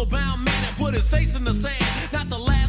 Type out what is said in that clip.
muscle bound man and put his face in the sand. Not the last